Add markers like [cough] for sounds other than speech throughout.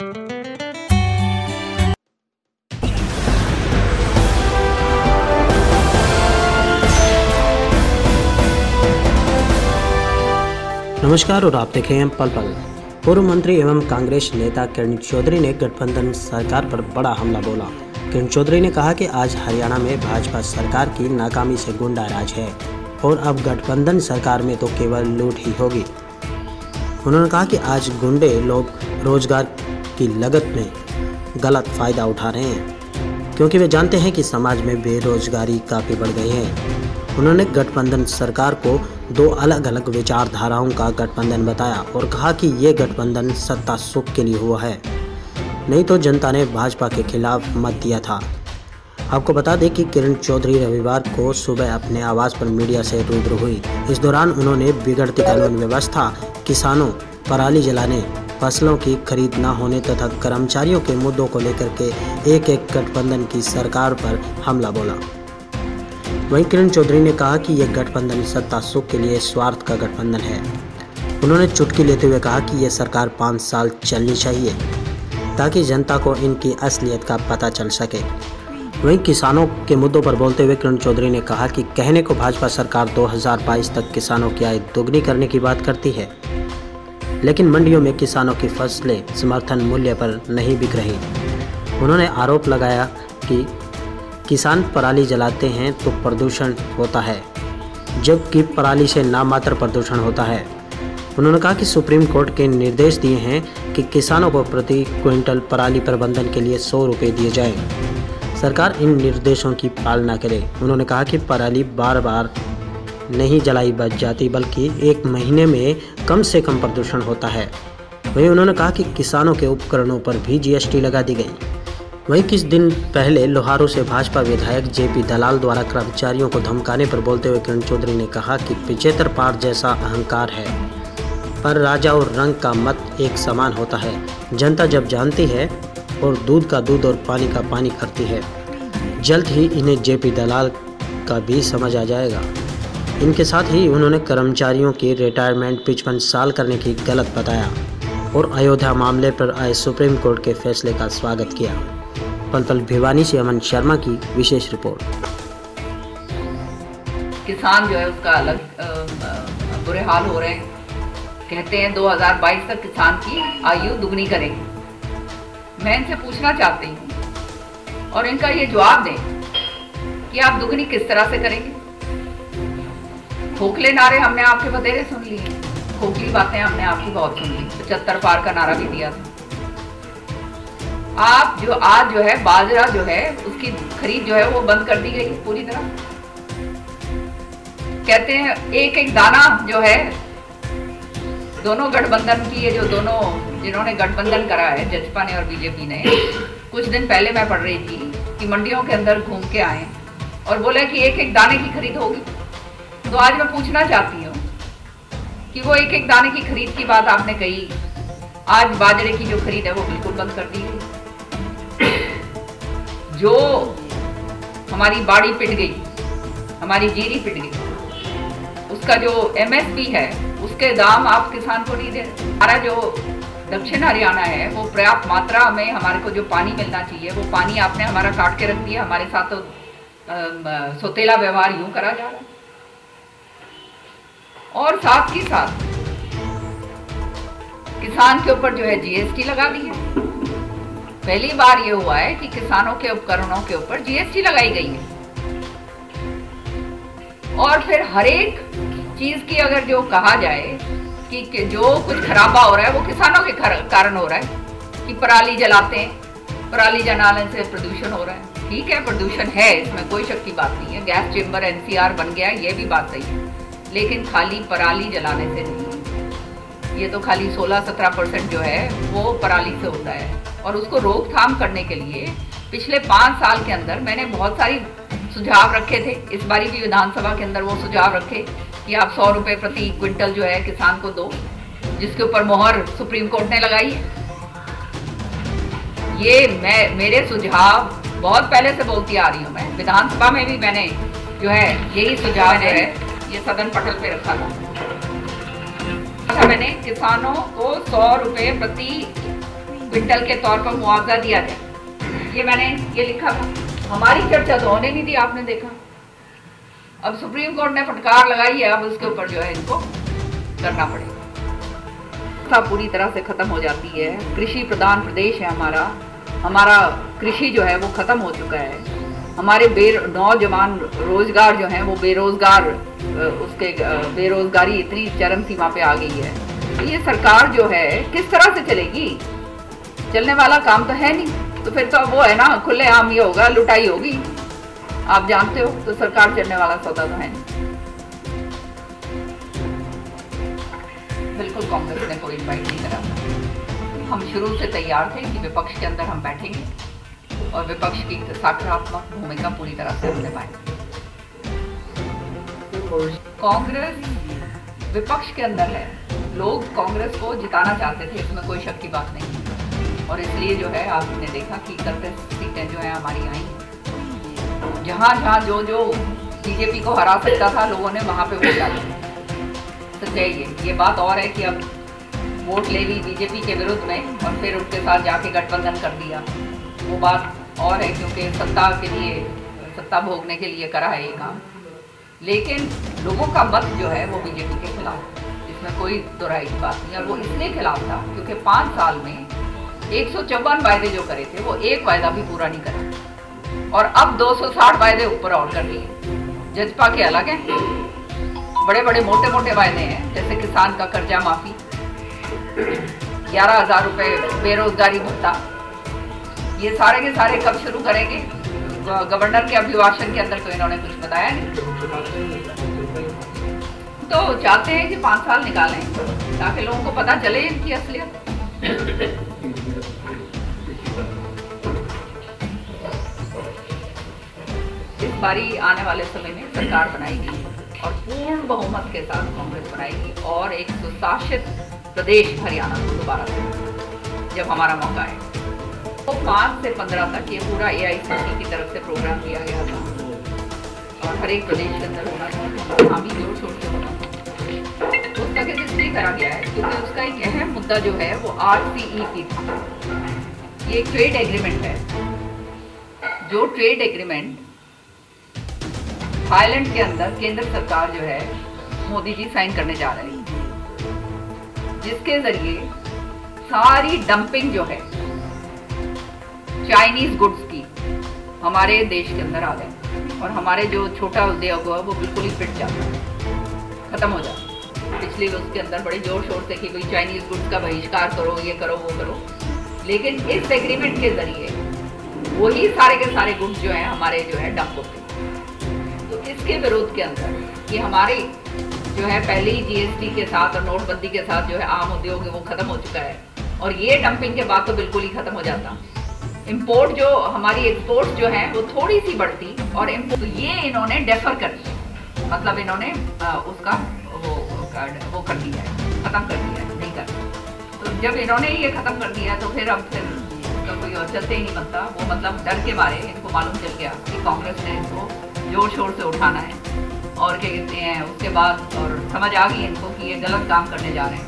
नमस्कार और आप देख हैं पल पल। पूर्व मंत्री एवं कांग्रेस नेता किरण चौधरी ने गठबंधन सरकार पर बड़ा हमला बोला। किरण चौधरी ने कहा कि आज हरियाणा में भाजपा सरकार की नाकामी से गुंडा राज है और अब गठबंधन सरकार में तो केवल लूट ही होगी। उन्होंने कहा कि आज गुंडे लोग रोज़गार की लगत में गलत फ़ायदा उठा रहे हैं। क्योंकि वे जानते हैं कि समाज में बेरोजगारी काफ़ी बढ़ गई है। उन्होंने गठबंधन सरकार को दो अलग अलग विचारधाराओं का गठबंधन बताया और कहा कि ये गठबंधन सत्ता सुख के लिए हुआ है। नहीं तो जनता ने भाजपा के खिलाफ मत दिया था। आपको बता दें कि किरण चौधरी रविवार को सुबह अपने आवास पर मीडिया से रूबरू हुई। इस दौरान उन्होंने बिगड़ती कानून व्यवस्था, किसानों, पराली जलाने फ़सलों की खरीद न होने तथा कर्मचारियों के मुद्दों को लेकर के एक एक गठबंधन की सरकार पर हमला बोला। वहीं किरण चौधरी ने कहा कि यह गठबंधन सत्ता सुख के लिए स्वार्थ का गठबंधन है। उन्होंने चुटकी लेते हुए कहा कि यह सरकार पाँच साल चलनी चाहिए, ताकि जनता को इनकी असलियत का पता चल सके। वहीं किसानों के मुद्दों पर बोलते हुए किरण चौधरी ने कहा कि कहने को भाजपा सरकार 2022 तक किसानों की आय दोगुनी करने की बात करती है। लेकिन मंडियों में किसानों की फ़सलें समर्थन मूल्य पर नहीं बिक रही। उन्होंने आरोप लगाया कि किसान पराली जलाते हैं तो प्रदूषण होता है, जबकि पराली से नामात्र प्रदूषण होता है। उन्होंने कहा कि सुप्रीम कोर्ट के निर्देश दिए हैं कि किसानों को प्रति क्विंटल पराली प्रबंधन के लिए सौ रुपये दिए जाएँ। सरकार इन निर्देशों की पालना करे। उन्होंने कहा कि पराली बार बार नहीं जलाई बच जाती, बल्कि एक महीने में कम से कम प्रदूषण होता है। वहीं उन्होंने कहा कि किसानों के उपकरणों पर भी जीएसटी लगा दी गई। वहीं किस दिन पहले लोहारू से भाजपा विधायक जेपी दलाल द्वारा कर्मचारियों को धमकाने पर बोलते हुए किरण चौधरी ने कहा कि पिछहत्तर पार जैसा अहंकार है, पर राजा और रंग का मत एक समान होता है। जनता जब जानती है और दूध का दूध और पानी का पानी करती है, जल्द ही इन्हें जेपी दलाल का भी समझ आ जाएगा। इनके साथ ही उन्होंने कर्मचारियों की रिटायरमेंट पिचपन साल करने की गलत बताया और अयोध्या मामले पर आए सुप्रीम कोर्ट के फैसले का स्वागत किया। पल पल भिवानी से अमन शर्मा की विशेष रिपोर्ट। किसान जो है उसका अलग बुरे हाल हो रहे हैं। कहते हैं 2022 तक किसान की आयु दुगनी करेंगे। मैं इनसे पूछना चाहती हूँ और इनका ये जवाब दें कि आप दुगनी किस तरह से करेंगे? खोखले नारे हमने आपके बतेरे सुन लिए। खोखली बातें हमने आपकी बहुत सुन ली। पचहत्तर पार का नारा भी दिया था। आप जो, आज जो है, बाजरा जो है, उसकी खरीद जो है, वो बंद कर दी गई पूरी तरह। कहते हैं, एक एक दाना जो है, दोनों गठबंधन की ये जो दोनों, जिन्होंने गठबंधन करा है, जजपा ने और बीजेपी ने, कुछ दिन पहले मैं पढ़ रही थी कि मंडियों के अंदर घूम के आए और बोले कि एक एक दाने की खरीद होगी। तो आज मैं पूछना चाहती हूँ कि वो एक एक दाने की खरीद की बात आपने कही। आज बाजरे की जो खरीद है वो बिल्कुल बंद कर दी गई। जो हमारी बाड़ी पिट गई, हमारी जीरी पिट गई, उसका जो एमएसपी है, उसके दाम आप किसान को नहीं दे हमारा जो दक्षिण हरियाणा है, वो पर्याप्त मात्रा में हमारे को जो पानी मिलना चाहिए, वो पानी आपने हमारा काट के रख दिया। हमारे साथ तो सोतेला व्यवहार यूँ करा जा रहा है। और साथ ही साथ किसान के ऊपर जो है जीएसटी लगा दी है। पहली बार ये हुआ है कि किसानों के उपकरणों के ऊपर जीएसटी लगाई गई है। और फिर हर एक चीज़ की अगर जो कहा जाए कि, कि जो कुछ खराबा हो रहा है वो किसानों के कारण हो रहा है कि पराली जलाते हैं। पराली जलाने से प्रदूषण हो रहा है। ठीक है प्रदूषण है इसमें कोई शक की बात नहीं है। गैस चेम्बर एनसीआर बन गया ये भी बात सही है। लेकिन खाली पराली जलाने से नहीं ये तो खाली 16-17 परसेंट जो है, वो पराली से होता है। और उसको रोकथाम करने के लिए पिछले पाँच साल के अंदर मैंने बहुत सारी सुझाव रखे थे। इस बारी भी विधानसभा के अंदर वो सुझाव रखे कि आप सौ रुपये प्रति क्विंटल जो है किसान को दो, जिसके ऊपर मोहर सुप्रीम कोर्ट ने लगाई है। ये मैं, मेरे सुझाव बहुत पहले से बोलती आ रही हूँ मैं। विधानसभा में भी मैंने जो है यही सुझाव है ये सदन पटल पे रखा था। अच्छा मैंने किसानों को सौ रुपये प्रति क्विंटल के तौर पर मुआवजा दिया जाए ये मैंने, ये लिखा था। हमारी चर्चा तो होने नहीं दी, आपने देखा। अब सुप्रीम कोर्ट ने फटकार लगाई है, अब उसके ऊपर जो है इनको करना पड़ेगा। पूरी तरह से खत्म हो जाती है। कृषि प्रधान प्रदेश है हमारा। हमारा कृषि जो है वो खत्म हो चुका है। हमारे बे नौजवान रोज़गार जो है, वो बेरोजगार उसके बेरोजगारी इतनी चरम सीमा पे आ गई है। तो ये सरकार जो है, किस तरह से चलेगी? चलने वाला काम तो है नहीं। तो फिर तो वो है ना खुले आम ये होगा, लुटाई होगी। आप जानते हो तो सरकार चलने वाला सौदा तो है नहीं। बिल्कुल कांग्रेस ने कोई इन्वाइट नहीं करा। हम शुरू से तैयार थे कि विपक्ष के अंदर हम बैठेंगे। और विपक्ष की सकारात्मक भूमिका पूरी तरह से पाई। कांग्रेस विपक्ष के अंदर है। लोग कांग्रेस को जिताना चाहते थे, इसमें कोई शक की बात नहीं। और इसलिए जो है, आपने देखा कि इकतीस सीटें जो है, हमारी आई। जहाँ जहाँ जो जो बीजेपी को हरा सकता था, लोगों ने वहाँ पे वोट डाले। तो चाहिए, ये बात और है कि अब वोट ले ली बीजेपी के विरुद्ध में और फिर उनके साथ जाके गठबंधन कर दिया। वो बात और है क्योंकि सत्ता के लिए, सत्ता भोगने के लिए करा है ये काम। लेकिन लोगों का मत जो है वो बीजेपी के खिलाफ इसमें कोई दोहराई की बात नहीं और वो इसलिए खिलाफ था क्योंकि पाँच साल में एक वायदे जो करे थे, वो एक वायदा भी पूरा नहीं करा। और अब 260 वायदे ऊपर और कर लिए। जजपा के अलग हैं। बड़े बड़े मोटे मोटे वायदे हैं। जैसे किसान का कर्जा माफ़ी। ग्यारह हज़ार रुपए बेरोजगारी भत्ता। ये सारे के सारे कब शुरू करेंगे? गवर्नर के अभिभाषण के अंदर तो इन्होंने कुछ बताया नहीं। तो चाहते हैं कि पाँच साल निकालें, ताकि लोगों को पता चले इनकी असलियत। इस बारी आने वाले समय में सरकार बनाएगी और पूर्ण बहुमत के साथ कांग्रेस बनाएगी, और एक सुशासित प्रदेश हरियाणा को दोबारा जब हमारा मौका है तो पाँच से पंद्रह तक ये पूरा ए आई की तरफ़ से प्रोग्राम किया गया था। और हर एक प्रदेश के अंदर होना था वहाँ ज़ोर शोर से होना था उसका कैसे इसलिए करा गया है, क्योंकि उसका एक अहम मुद्दा जो है, वो आर सी ई की था। ये ट्रेड एग्रीमेंट है। जो ट्रेड एग्रीमेंट थाईलैंड के अंदर केंद्र सरकार जो है, मोदी जी साइन करने जा रही हैं। जिसके ज़रिए सारी डंपिंग जो है चाइनीज़ गुड्स की हमारे देश के अंदर आ गए और हमारे जो छोटा उद्योग हुआ, वो बिल्कुल ही फिट जाता खत्म हो जाता पिछले उसके अंदर बड़े ज़ोर शोर से कि कोई चाइनीज़ गुड्स का बहिष्कार करो, ये करो, वो करो। लेकिन इस एग्रीमेंट के ज़रिए वही सारे के सारे गुड्स जो है, हमारे जो है, डंप होते तो इसके विरोध के अंदर ये हमारे जो है, पहले ही जीएसटी के साथ और नोटबंदी के साथ जो है, आम उद्योग वो खत्म हो चुका है। और ये डंपिंग के बाद तो बिल्कुल ही खत्म हो जाता। इंपोर्ट जो हमारी एक्सपोर्ट जो है, वो थोड़ी सी बढ़ती और तो ये इन्होंने डेफर कर दिया मतलब इन्होंने उसका वो वो कर दिया है, ख़त्म कर दिया है, नहीं कर तो जब इन्होंने ये ख़त्म कर दिया तो फिर अब फिर तो कोई और चलते ही नहीं बनता। वो मतलब डर के मारे, इनको मालूम चल गया कि कांग्रेस ने इसको ज़ोर शोर से उठाना है और क्या कहते हैं, उसके बाद और समझ आ गई इनको कि ये गलत काम करने जा रहे हैं।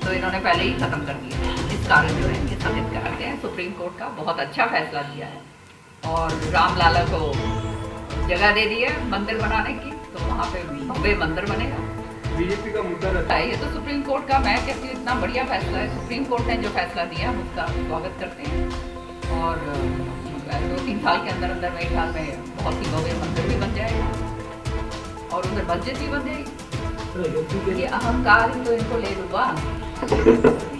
तो इन्होंने पहले ही ख़त्म कर दिया। कारण जो है ये स्थगित कराते हैं। सुप्रीम कोर्ट का बहुत अच्छा फैसला दिया है। और रामलाला को जगह दे दी है मंदिर बनाने की तो वहाँ पे भव्य मंदिर बनेगा। बीजेपी का मुद्दा रहता है ये तो सुप्रीम कोर्ट का मैं कहती हूँ इतना बढ़िया फैसला है। सुप्रीम कोर्ट ने जो फैसला दिया हम उसका स्वागत करते हैं। और दो तीन साल के अंदर अंदर मेरे ख्याल में बहुत ही भव्य मंदिर भी बन जाएगा। और उधर मस्जिद भी बन जाएगी। ये अहंकार तो इनको ले लूँगा। [laughs]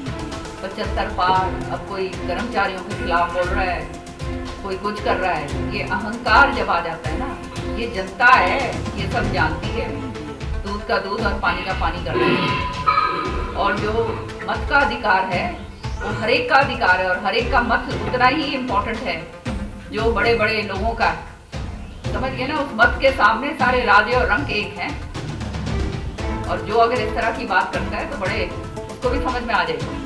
पचहत्तर पार अब कोई कर्मचारियों के खिलाफ बोल रहा है, कोई कुछ कर रहा है, ये अहंकार जब आ जाता है ना, ये जनता है, ये सब जानती है, दूध का दूध और पानी का पानी कर रही है। और जो मत का अधिकार है, वो हर एक का अधिकार है और हर एक का मत उतना ही इम्पोर्टेंट है, जो बड़े बड़े लोगों का। समझिए ना, उस मत के सामने सारे राजे और रंग एक हैं। और जो अगर इस तरह की बात करता है तो बड़े उसको भी समझ में आ जाएगी।